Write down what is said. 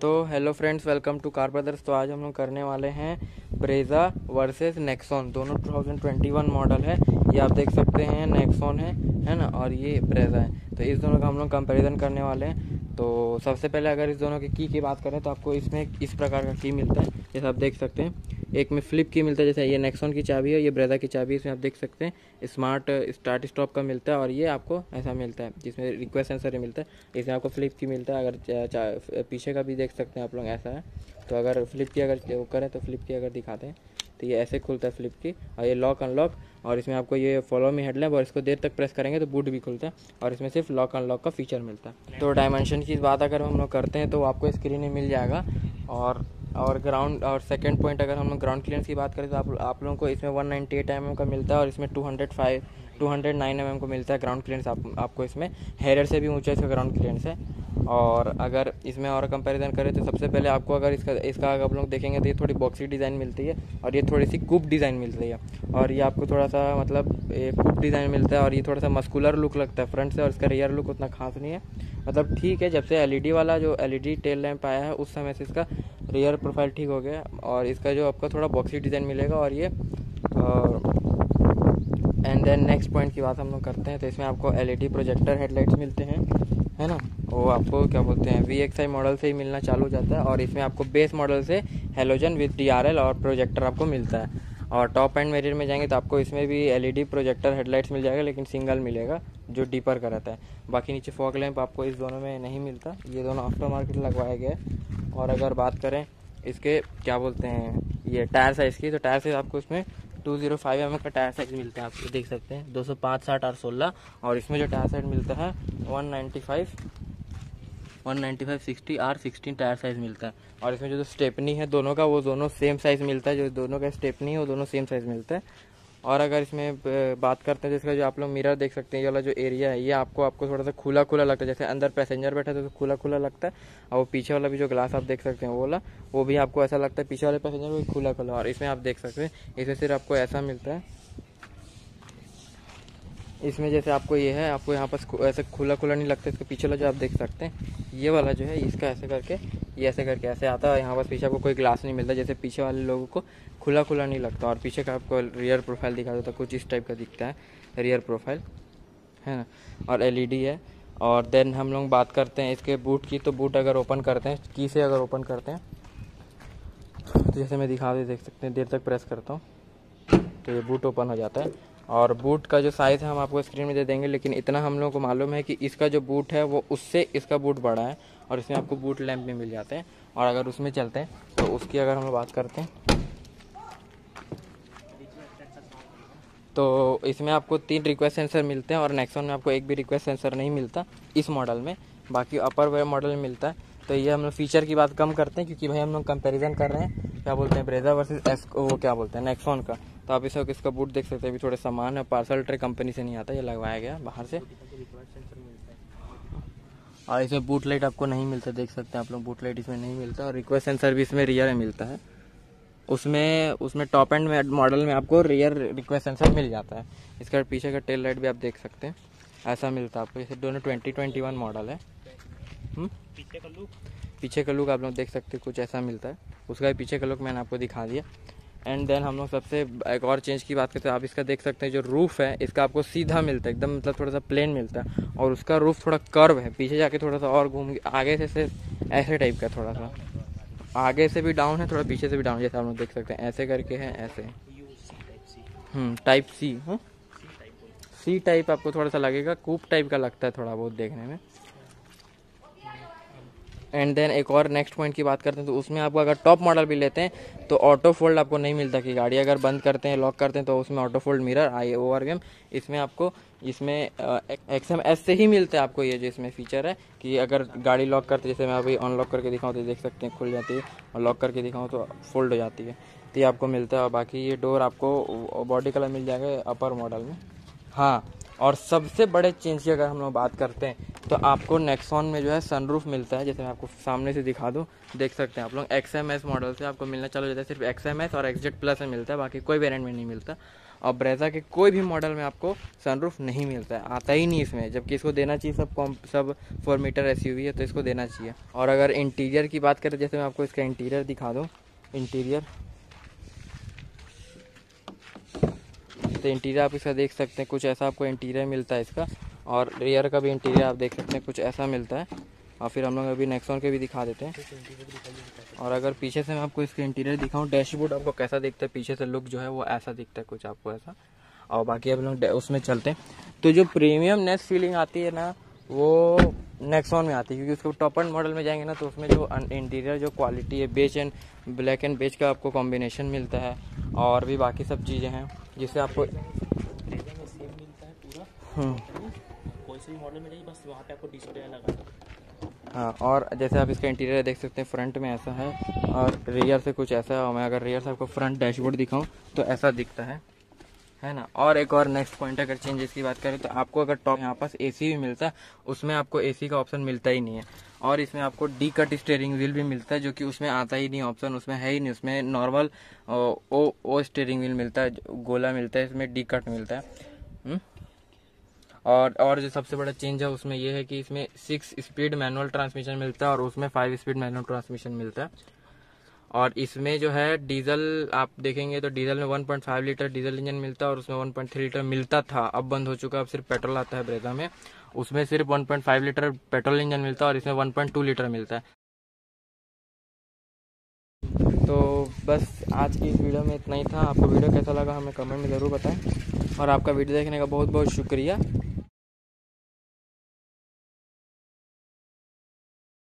तो hello friends welcome to car brothers तो आज हम लोग करने वाले हैं ब्रेजा वर्सेस नेक्सॉन दोनों 2021 मॉडल है। ये आप देख सकते हैं नेक्सॉन है है ना? और ये ब्रेजा है। तो इस दोनों का हम लोग कंपैरिजन करने वाले हैं। तो सबसे पहले अगर इस दोनों के की की बात करें तो आपको इसमें इस प्रकार का की मिलता है। जैसे आप देख सकते हैं। एक में फ्लिप की मिलता है, जैसे ये नेक्सॉन की चाबी है, ये ब्रेजा की चाबी इसमें आप देख सकते हैं स्मार्ट स्टार्ट स्टॉप का मिलता है और ये आपको ऐसा मिलता है, जिसमें रिक्वेस्ट सेंसर मिलता है, इसमें आपको फ्लिप की मिलता है, अगर पीछे का भी देख सकते हैं आप लोग, ऐसा है तो अगर फ्लिप की अगर वो करें तो फ्लिप की अगर दिखाते हैं तो ये ऐसे खुलता है फ्लिप की और ये लॉक अनलॉक और इसमें आपको ये फॉलो में हेडलैम्प और इसको देर तक प्रेस करेंगे तो बूट भी खुलता है, और इसमें सिर्फ़ लॉक अनलॉक का फीचर मिलता है। तो डायमेंशन की बात अगर हम लोग करते हैं तो आपको स्क्रीन में मिल जाएगा, और और ग्राउंड और सेकंड पॉइंट अगर हम लोग ग्राउंड क्लियरेंस की बात करें तो आप आप लोगों को इसमें 198 नाइन्टी mm का मिलता है और इसमें 205 209 mm को मिलता है ग्राउंड क्लियरेंस आप, आपको इसमें। हेयर से भी ऊँचा इसका ग्राउंड क्लियरेंस है। और अगर इसमें और कंपैरिजन करें तो सबसे पहले आपको अगर इसका इसका अगर आप लोग देखेंगे तो ये थोड़ी बॉक्सी डिज़ाइन मिलती है और ये थोड़ी सी कुप डिज़ाइन मिल रही है। और ये आपको थोड़ा सा मतलब कुप डिज़ाइन मिलता है और ये थोड़ा सा मस्कुलर लुक लगता है फ्रंट से और इसका रियर लुक उतना खास नहीं है। मतलब ठीक है, जब से एलईडी वाला जो एलईडी टेल लैम्प आया है, उस समय से इसका रियर प्रोफ़ाइल ठीक हो गया और इसका जो आपका थोड़ा बॉक्सी डिज़ाइन मिलेगा और ये एंड देन नेक्स्ट पॉइंट की बात हम लोग करते हैं तो इसमें आपको एलईडी प्रोजेक्टर हेडलाइट्स मिलते हैं, है ना? वो आपको क्या बोलते हैं वी एक्स आई मॉडल से ही मिलना चालू हो जाता है और इसमें आपको बेस मॉडल से halogen with D R L और प्रोजेक्टर आपको मिलता है। और टॉप एंड वेरियर में जाएँगे तो आपको इसमें भी एलईडी प्रोजेक्टर हेडलाइट्स मिल जाएगा, लेकिन सिंगल मिलेगा, जो डीपर का रहता है। बाकी नीचे फॉग लैंप आपको इस दोनों में नहीं मिलता। ये दोनों आफ्टर मार्केट लगवाया गया है। और अगर बात करें इसके, क्या बोलते हैं, ये टायर साइज़ की तो टायर साइज़ आपको इसमें टू ज़ीरो फाइव एम का टायर साइज़ मिलता है। आप देख सकते हैं, दो सौ पाँच, साठ आठ सोलह। और इसमें जो टायर साइज़ मिलता है one ninety five one ninety five sixty R sixteen tyre size मिलता है। और इसमें जो तो स्टेपनी है, दोनों का, वो दोनों सेम साइज़ मिलता है, जो दोनों का स्टेपनी है, वो दोनों सेम साइज़ मिलता है। और अगर इसमें बात करते हैं जिसका जो आप लोग मिरर देख सकते हैं, ये वाला जो एरिया है, ये आपको आपको थोड़ा सा खुला खुला लगता है। जैसे अंदर पैसेंजर बैठा है तो खुला खुला लगता है, और वो पीछे वाला भी जो ग्लास आप देख सकते हैं, वो वाला, वो भी आपको ऐसा लगता है, पीछे वाले पैसेंजर वो खुला खुला और इसमें आप देख सकते हैं, इसमें सिर्फ़ आपको ऐसा मिलता है इसमें जैसे आपको ये है, आपको यहाँ पर ऐसे खुला खुला नहीं लगता, इसके पीछे वाला जो आप देख सकते हैं, ये वाला जो है, इसका ऐसे करके, ये ऐसे करके, ऐसे आता है, यहाँ पर पीछे आपको कोई ग्लास नहीं मिलता, जैसे पीछे वाले लोगों को खुला खुला नहीं लगता, और पीछे का आपको रियर प्रोफ़ाइल दिखा देता कुछ इस टाइप का दिखता है रियर प्रोफ़ाइल है ना, और एलईडी है, और देन हम लोग बात करते हैं इसके बूट की तो बूट अगर ओपन करते हैं की से अगर ओपन करते हैं तो जैसे मैं दिखा दे, देख सकते हैं, देर तक प्रेस करता हूँ तो ये बूट ओपन हो जाता है। और बूट का जो साइज़ है हम आपको स्क्रीन में दे देंगे, लेकिन इतना हम लोगों को मालूम है कि इसका जो बूट है, वो उससे इसका बूट बड़ा है और इसमें आपको बूट लैंप भी मिल जाते हैं। और अगर उसमें चलते हैं तो उसकी अगर हम लोग बात करते हैं तो इसमें आपको तीन रिक्वेस्ट सेंसर मिलते हैं और नेक्सॉन में आपको एक भी रिक्वेस्ट सेंसर नहीं मिलता इस मॉडल में। बाकी अपर वे मॉडल में मिलता है। तो ये हम लोग फीचर की बात कम करते हैं, क्योंकि भाई हम लोग कंपेरिजन कर रहे हैं। क्या बोलते हैं ब्रेजा वर्सेस एस वो क्या बोलते हैं नेक्सॉन का। तो आप इस वक्त इसका बूट देख सकते हैं, अभी थोड़े सामान है पार्सल ट्रे कंपनी से नहीं आता, ये लगवाया गया बाहर से। और इसमें बूट लाइट आपको नहीं मिलता, देख सकते हैं आप लोग बूट लाइट इसमें नहीं मिलता, और रिक्वेस्ट सेंसर भी इसमें रियर में मिलता है। उसमें उसमें टॉप एंड में मॉडल में आपको रियर रिक्वेस्ट सेंसर मिल जाता है। इसका पीछे का टेल लाइट भी आप देख सकते हैं, ऐसा मिलता है आपको। इसे दोनों ट्वेंटी ट्वेंटी वन मॉडल है पीछे का लुक पीछे का लुक आप लोग देख सकते हैं, कुछ ऐसा मिलता है। उसका पीछे का लुक मैंने आपको दिखा दिया। एंड देन हम लोग सबसे एक और चेंज की बात करते हैं आप इसका देख सकते हैं जो रूफ़ है इसका आपको सीधा मिलता है एकदम मतलब थोड़ा सा प्लेन मिलता है। और उसका रूफ़ थोड़ा कर्व है पीछे जाके थोड़ा सा और घूम आगे से, से ऐसे टाइप का थोड़ा सा। आगे से भी डाउन है थोड़ा पीछे से भी डाउन जैसे आप लोग देख सकते हैं ऐसे करके है ऐसे। टाइप सी सी टाइप आपको थोड़ा सा लगेगा कूप टाइप का लगता है थोड़ा बहुत देखने में। एंड देन एक और नेक्स्ट पॉइंट की बात करते हैं तो उसमें आपको अगर टॉप मॉडल भी लेते हैं तो ऑटो फोल्ड आपको नहीं मिलता कि गाड़ी अगर बंद करते हैं लॉक करते हैं तो उसमें ऑटो फोल्ड मिरर आई ओवर गेम इसमें आपको, इसमें एक्स एम एस से ही मिलता है आपको ये जो इसमें फीचर है, कि अगर गाड़ी लॉक करते जैसे मैं अभी अनलॉक करके दिखाऊँ तो देख सकते हैं, खुल जाती है, और लॉक करके दिखाऊँ तो फोल्ड हो जाती है तो ये आपको मिलता है, और बाकी ये डोर आपको बॉडी कलर मिल जाएगा अपर मॉडल में। हाँ और सबसे बड़े चेंज की अगर हम लोग बात करते हैं तो आपको नेक्सॉन में जो है सनरूफ मिलता है, जैसे मैं आपको सामने से दिखा दूँ, देख सकते हैं आप लोग। एक्स एम एस मॉडल से आपको मिलना, चालू जाता है सिर्फ़ एक्स एम एस और एक्सजेट प्लस में मिलता है, बाकी कोई वेरियंट में नहीं मिलता। और ब्रेजा के कोई भी मॉडल में आपको सनरूफ नहीं मिलता है, आता ही नहीं इसमें, जबकि इसको देना चाहिए सब कॉम सब फोर मीटर एसयूवी है तो इसको देना चाहिए। और अगर इंटीरियर की बात करें, जैसे मैं आपको इसका इंटीरियर दिखा दूँ इंटीरियर तो इंटीरियर आप इसका देख सकते हैं, कुछ ऐसा आपको इंटीरियर मिलता है इसका। और रियर का भी इंटीरियर आप देख सकते हैं कुछ ऐसा मिलता है। और फिर हम लोग अभी नेक्सॉन के भी दिखा देते हैं। और अगर पीछे से मैं आपको इसके इंटीरियर दिखाऊँ डैशबोर्ड आपको कैसा दिखता है पीछे से लुक जो है वो ऐसा दिखता है कुछ आपको ऐसा। और बाकी अब लोग उसमें चलते हैं। तो जो प्रीमियम नेक्स्ट फीलिंग आती है ना वो नेक्सॉन में आती है क्योंकि उसको टॉप एंड मॉडल में जाएँगे ना तो उसमें जो इंटीरियर जो क्वालिटी है बेच एंड ब्लैक एंड बेच का आपको कॉम्बिनेशन मिलता है। और भी बाकी सब चीज़ें हैं जिससे आपको हम्म। मॉडल में बस वहाँ पे आपको डिस्प्ले लगा हाँ और जैसे आप इसका इंटीरियर देख सकते हैं फ्रंट में ऐसा है, और रियर से कुछ ऐसा है और मैं अगर रियर से आपको फ्रंट डैशबोर्ड दिखाऊँ तो ऐसा दिखता है। है ना? और एक और नेक्स्ट पॉइंट अगर चेंजेस की बात करें तो आपको अगर टॉप यहाँ पास एसी भी मिलता है उसमें आपको एसी का ऑप्शन मिलता ही नहीं है। और इसमें आपको डी कट स्टेयरिंग व्हील भी मिलता है जो कि उसमें आता ही नहीं ऑप्शन उसमें है ही नहीं। उसमें नॉर्मल ओ ओ स्टेयरिंग व्हील मिलता है गोला मिलता है, इसमें डी कट मिलता है। हुँ? और और जो सबसे बड़ा चेंज है उसमें यह है कि इसमें सिक्स स्पीड मैनुअल ट्रांसमिशन मिलता है और उसमें फाइव स्पीड मैनुअल ट्रांसमिशन मिलता है। और इसमें जो है डीजल आप देखेंगे तो डीजल में 1.5 लीटर डीजल इंजन मिलता है और उसमें 1.3 लीटर मिलता था। अब बंद हो चुका है, अब सिर्फ़ पेट्रोल आता है ब्रेजा में। उसमें सिर्फ़ 1.5 लीटर पेट्रोल इंजन मिलता है और इसमें 1.2 लीटर मिलता है। तो बस आज की इस वीडियो में इतना ही था। आपको वीडियो कैसा लगा हमें कमेंट में ज़रूर बताएँ। और आपका वीडियो देखने का बहुत बहुत शुक्रिया।